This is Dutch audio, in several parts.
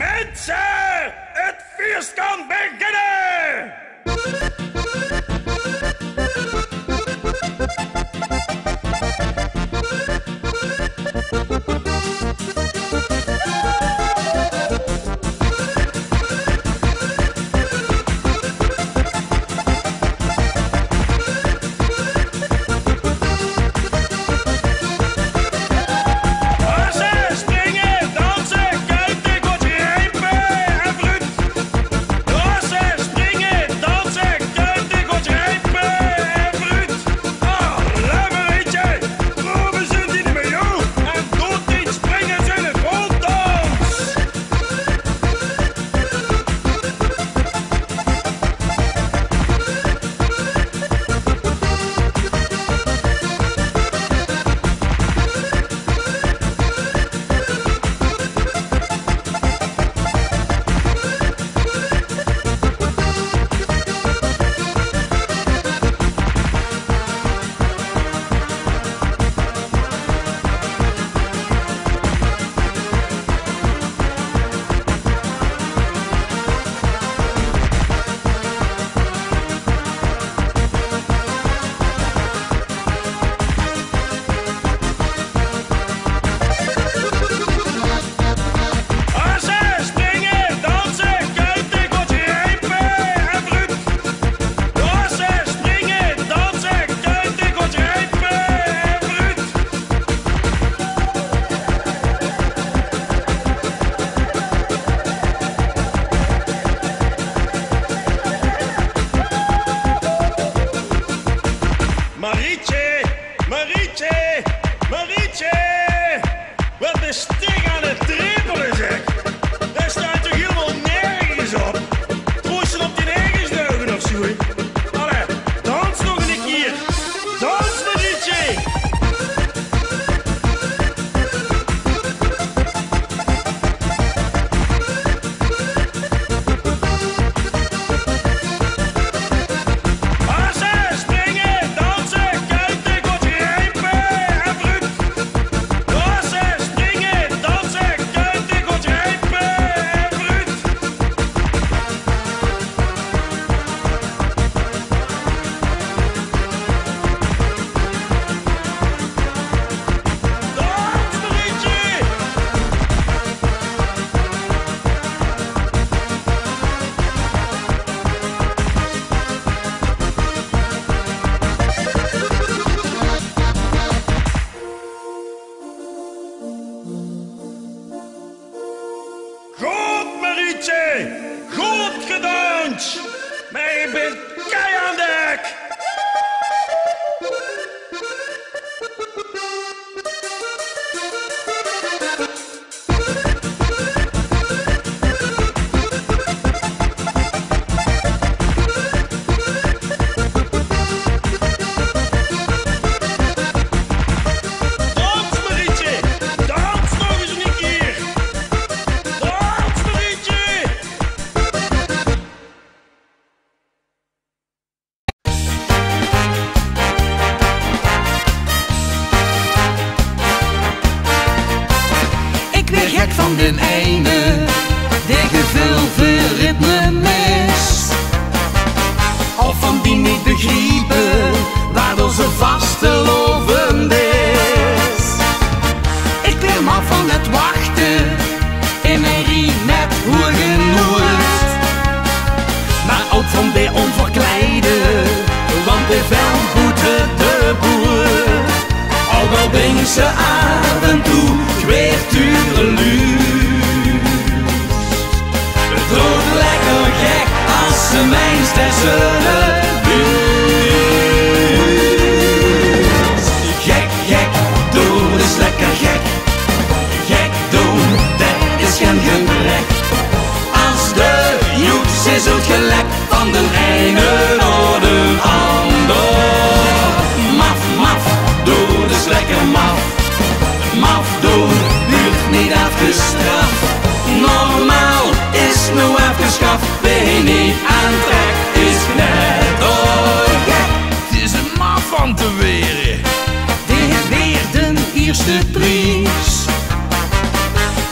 Mensen, het feest kan beginnen! We. Gek, gek, doe dus lekker gek. Gek doen, dat is geen gundelet. Als de joep is zult gelijk van de ene oude ander. Maf, maf, doe dus lekker maf. Maf doen, luig niet afgestraft. Normaal is nu afgeschaft, weet je niet aan.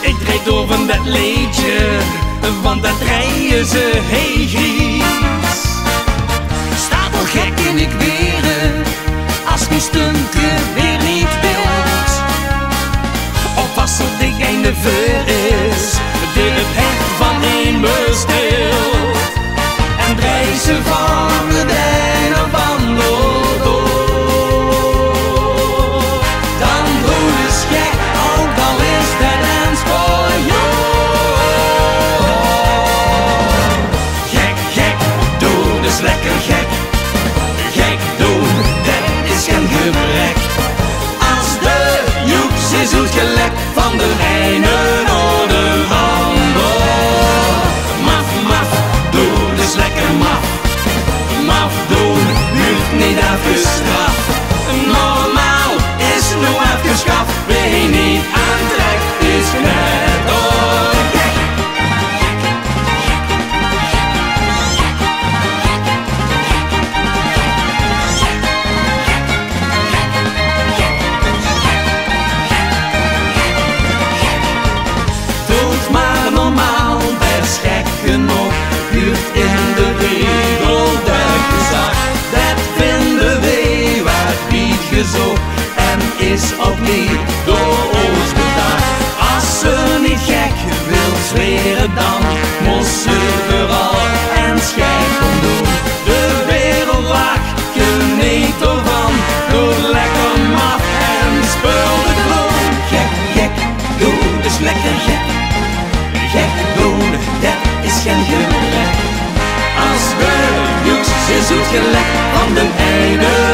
Ik rijd door van dat leedje, want dat rijden ze hey Gries. Stapel gek in ik weer, als mijn stunke weer niet wilt. als het ik einde ver is, de het hek van een stil. En reizen van de weg. leren dan. Mossen vooral en doen De wereld laag, geniet ervan. Doe lekker maf en spul de kloon. Gek, gek, doe dus lekker gek. Gek doen, dat is geen lek. Als we juist, je zoet gelek van de einde.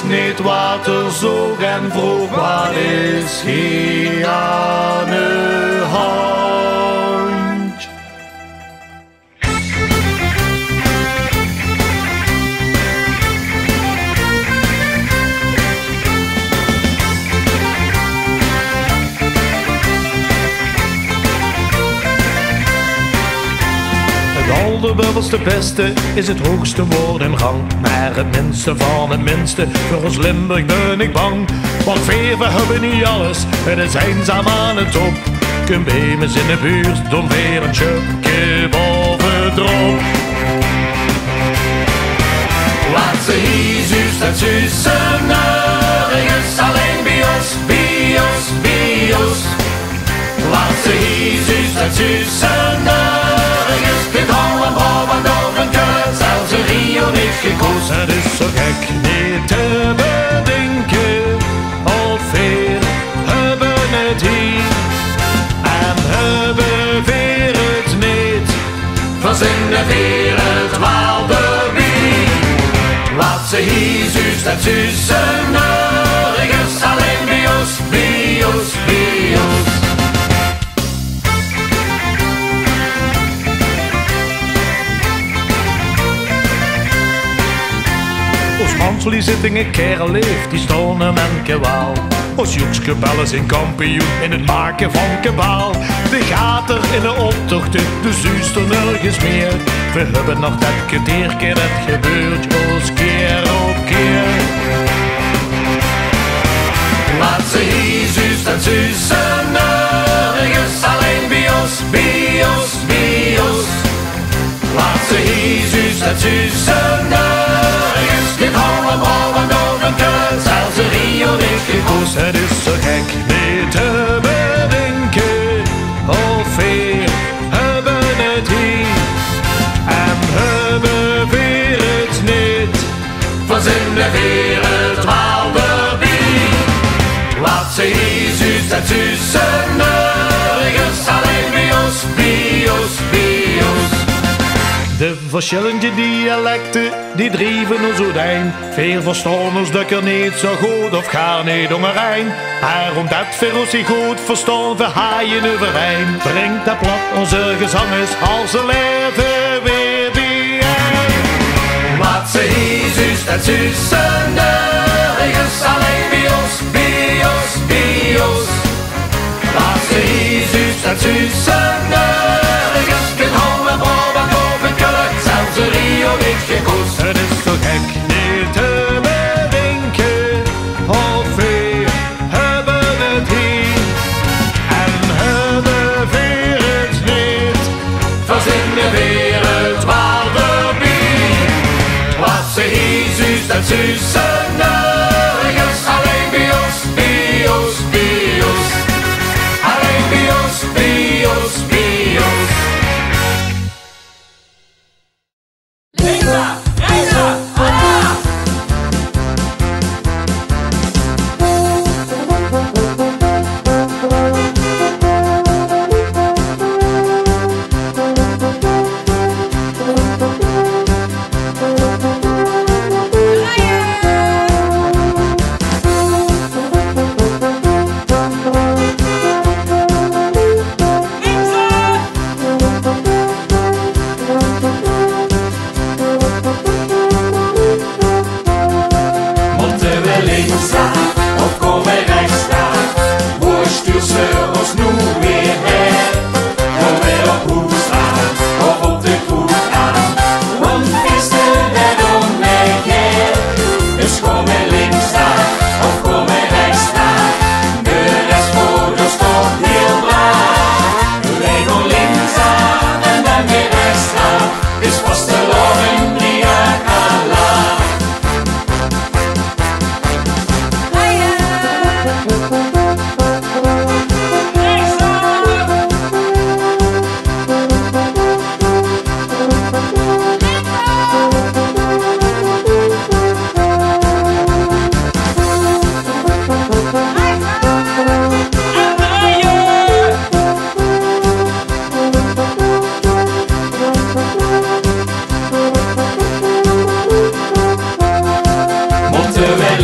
Hij wist niet wat er zoog en vroeg wat is hier allerbewelste beste is het hoogste woord in rang. Maar het minste van het minste, voor ons Limburg ben ik bang. Want veer, we hebben niet alles, het is eenzaam aan de top. Kun me in de buurt, dan weer een chupje bovendrop. Laat ze hier zuus en zussen nergens alleen ons, bij ons. Laat ze hier zuus en zussen dit Holland, Brabant een kut, zelfs een Rio niet gekozen. Het is zo gek niet te bedenken of veer hebben het hier en hebben veer het niet. Verzinnen weer het Waalderby. Laat ze hier zuus en zussen nergens alleen bij ons, bij ons, bij Ons Manslie zit in een kerel leeft, die stonen en kewaal. Ons Joekske bellen zijn kampioen in het maken van kabaal. De gaat er in de optochten, de zuust er nergens meer. We hebben nog dat keer dat gebeurt ons keer op keer. Laat ze hier en zussen nergens alleen ons, bij ons. Laat ze hier en zussen nergens dit Holland, Brabant of een kut, zelfs een Rio niet gekozen. Het is zo gek niet te bedenken of veer hebben het hier en hebben weer het niet. Verzinnen weer het Waalderby. Laat ze hier zuus en zussen verschillende dialecten die drijven ons uiteen. Veel verstaan ons dat er niet zo goed of gaan niet ongerijn. Maar omdat we ons niet goed verstaan, we haaien overeen. Brengt dat plat onze gezangers als ze leven weer bijeen. Laat ze hier zuus en zussen nergens alleen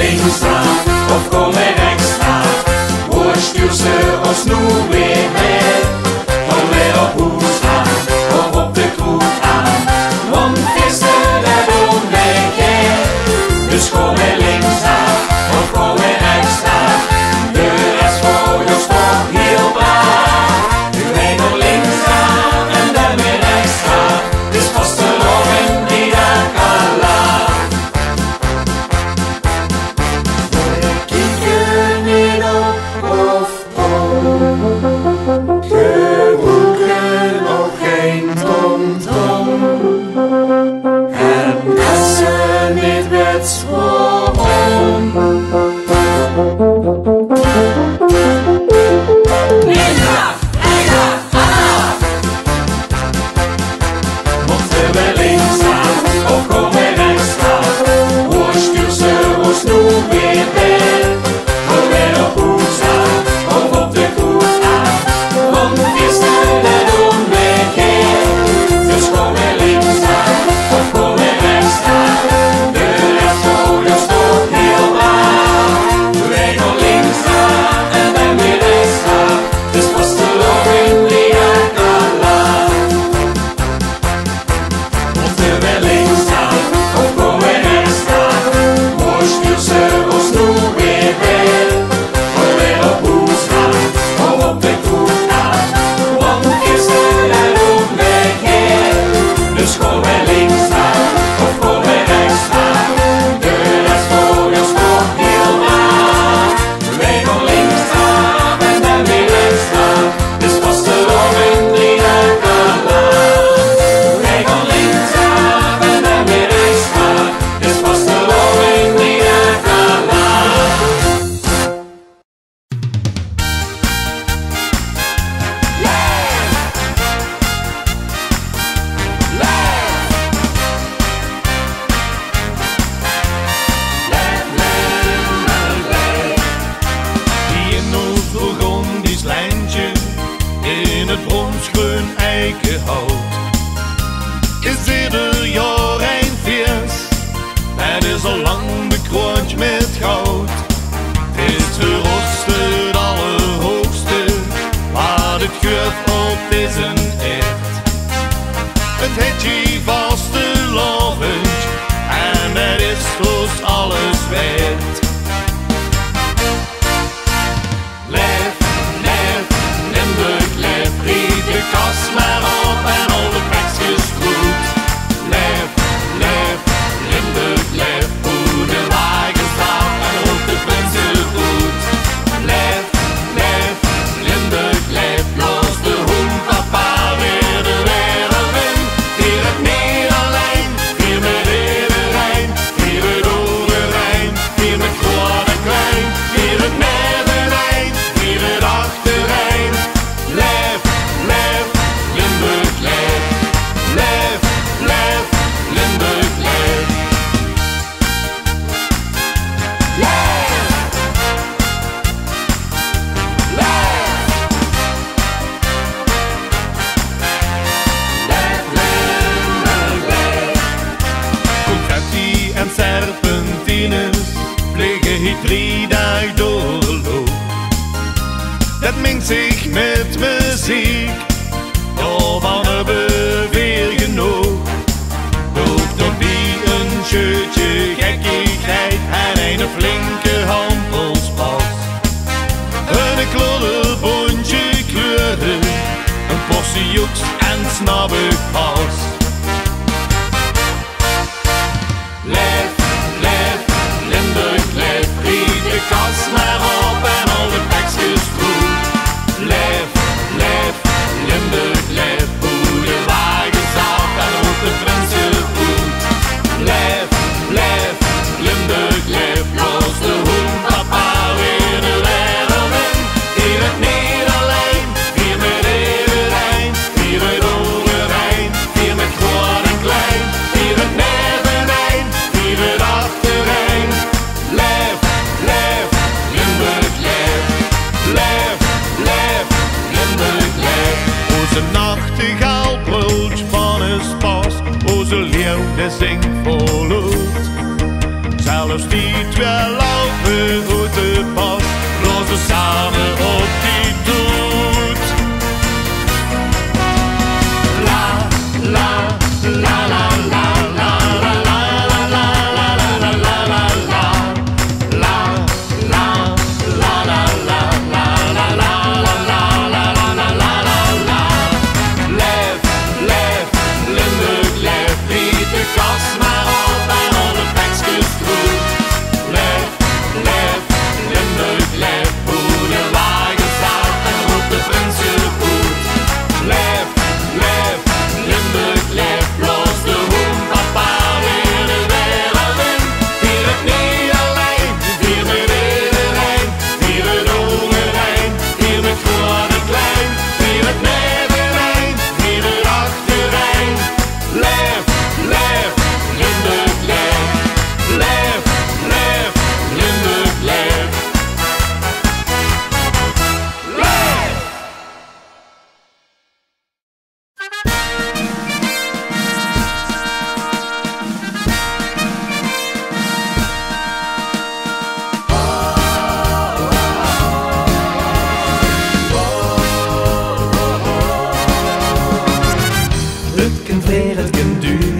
bem-estar.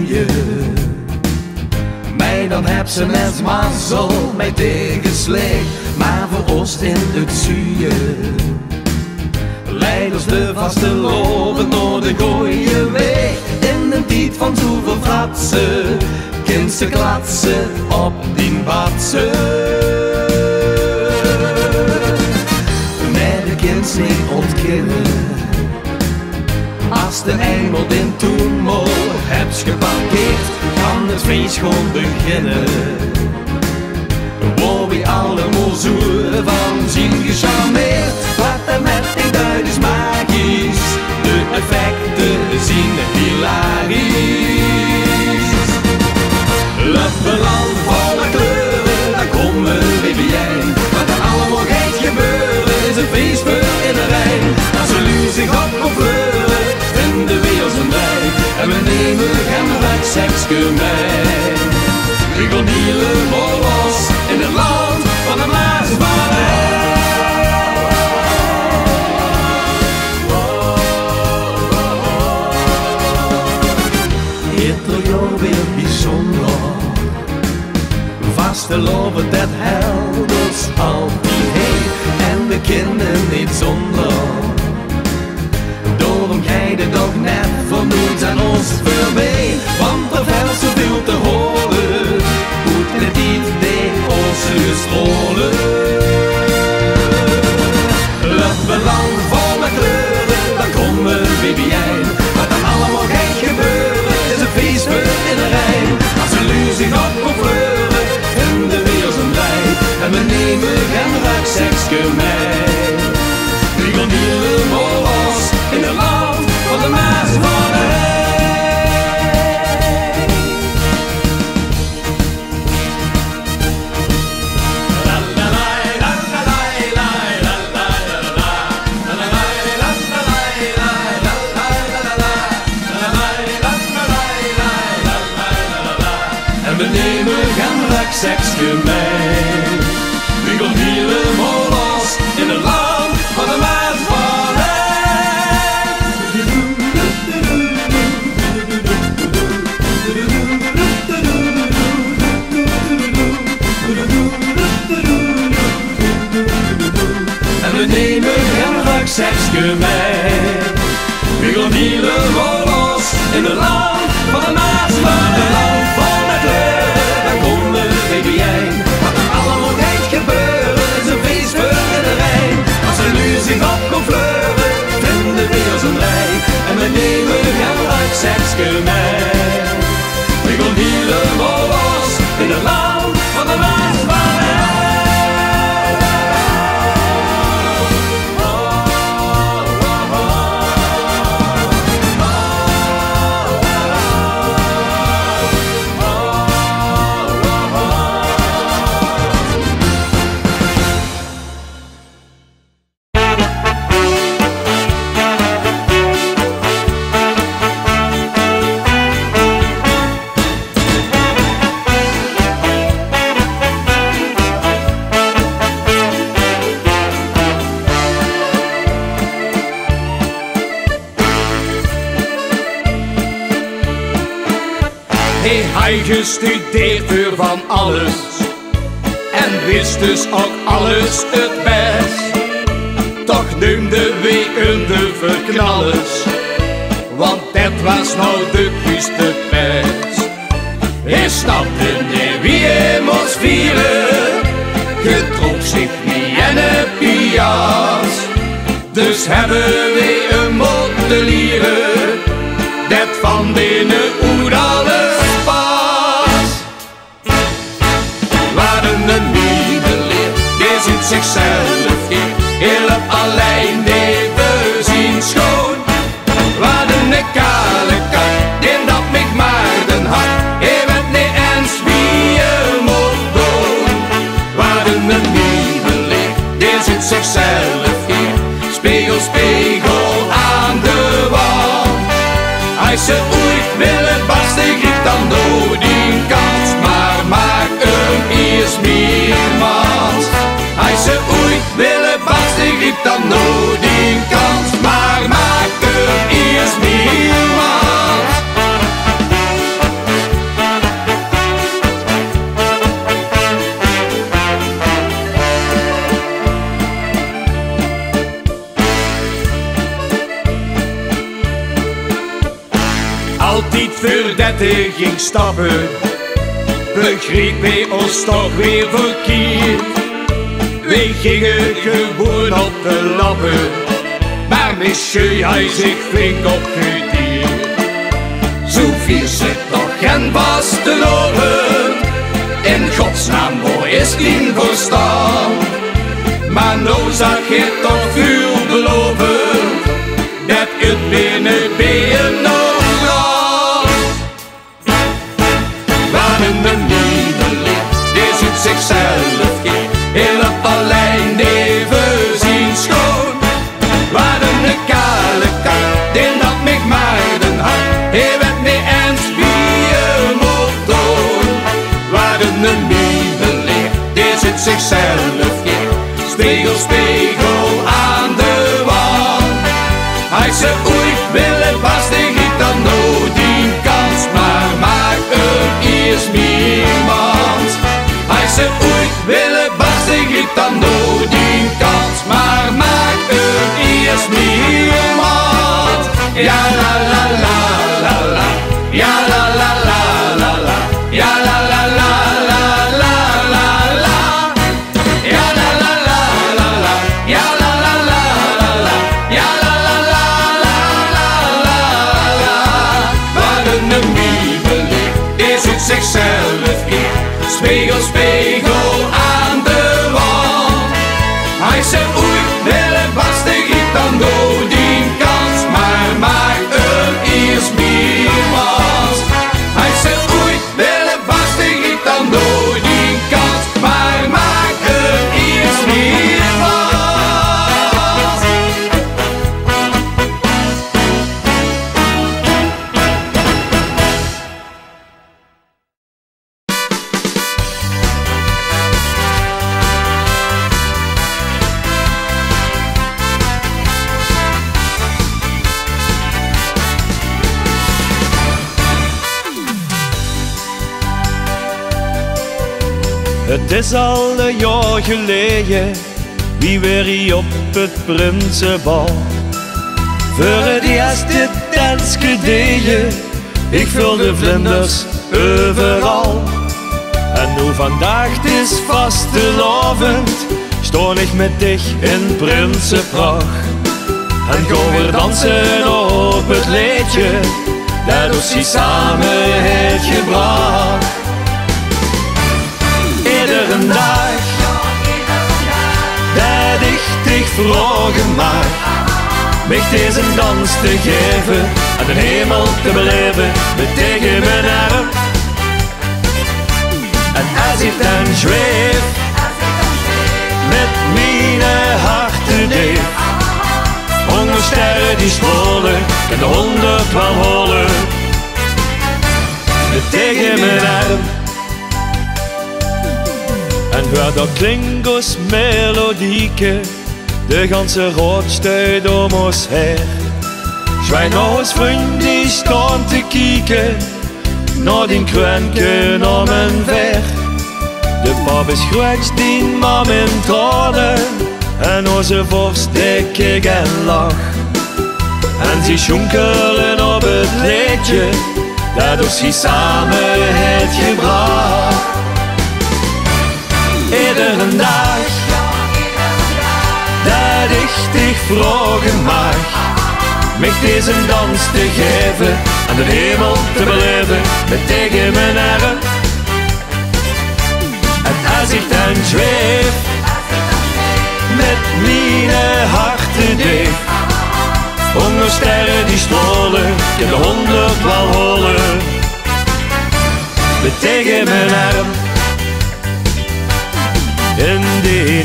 je Mij dan heb ze net mazzel, mij tegensleep, maar verost in het zuur. Leiders de vaste lopen door de goeie weg, in de tijd van zoveel fratsen, kindse klatsen op die batsen. Met de kind ontkennen als de engel in Toemol hebt geparkeerd, kan het feest gewoon beginnen. Wow, wie alle mozoeren van zien gecharmeerd, wat er met die duid is magisch. De effecten zien hilarisch. sekske mij. Rigondielen los in het land van de blaasbaarheid. Hitter jou weer bijzonder, vaste loven dat al die heen en de kinderen niet zonder. good man. Voor van alles en wist dus ook alles het best. Toch noemde we een de verknallers, want dat was nou de juiste pest. Hij stapte de wie hij moest vieren, gedronk zich niet en een pias. Dus hebben we een modelieren, dat van binnen een leer, die ziet zichzelf hier, heel alleen leven zien schoon. Waren een kale dan nooit die kans. Maar maak hem eerst meermaals. Altijd voordat hij ging stappen, begreep hij ons toch weer verkeerd. Wij gingen gewoon op de lappen, maar monsieur hij zich flink opgedierd. Zoveel zit toch en was te lopen, in godsnaam waar is geen verstand. Maar nou zag je toch veel beloven, dat het binnen Het is al een jaar geleden, wie weer hier op het Prinsenbal. Voor het eerst dit ik vulde vlinders overal. En nu vandaag is vastelavond, stoor ik met dich in Prinsenpracht. En gaan we dansen op het leedje, dat ons hier samen heeft gebracht. Vragen mag, mij deze dans te geven en de hemel te beleven met tegen mijn arm. En als ik dan zweef, met mijn hart deed, honderd sterren die spolen en de honderd wel holen, met tegen mijn arm. En dat klinkt als melodieke, de ganze ons her. Schwijn als vriend die staan te kijken, naar kruinken om een weg. De pap is groot, die mam in tranen. En onze vorst dik en lach. En ze schonkelen op het leedje, daardoor ze samen het gebracht. Iedere dag, ik vragen mag, mij deze dans te geven, aan de hemel te beleven, met tegen mijn arm. En als ik dan zweef, met mijn harten deeg, Honderd sterren die stolen, ik heb de honderd wel holen. Met tegen mijn arm, in die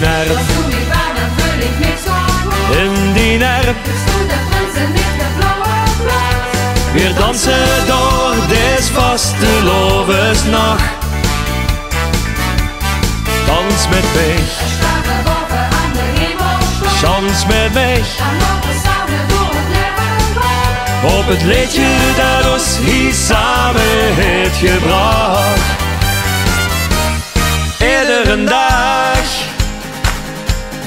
nicht war, dann würde ich mich in der Prinz und nicht der blaue Fluss? Wir dansen door des vaste Lovesnacht. Dans met mij, chans met mij. Op het liedje dat ons hier samen heeft gebracht. Iedere dag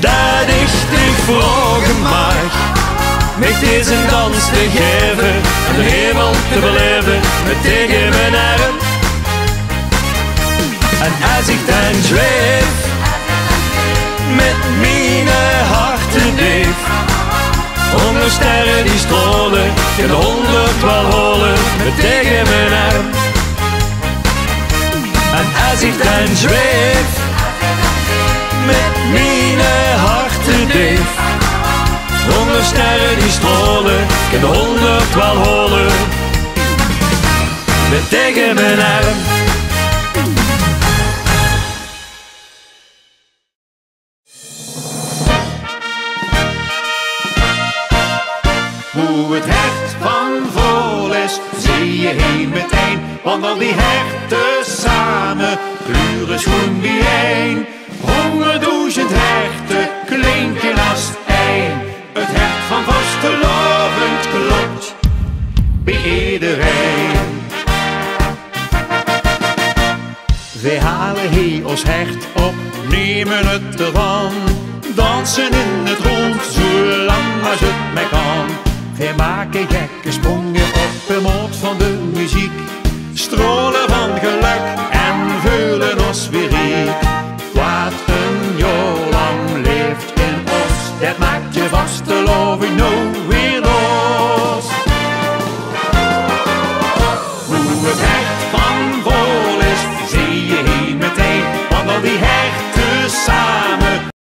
dat ik dich mag. Mij deze dans te geven en de hemel te beleven met tegen mijn arm. En als ik dan zweef met mijn harten deef. Honderd sterren die strolen, ik heb de honderd wel holen, met tegen mijn arm. En als ik dan zweef, met mijn harten deef. Honderd sterren die strolen, ik heb de honderd wel holen, met tegen mijn arm.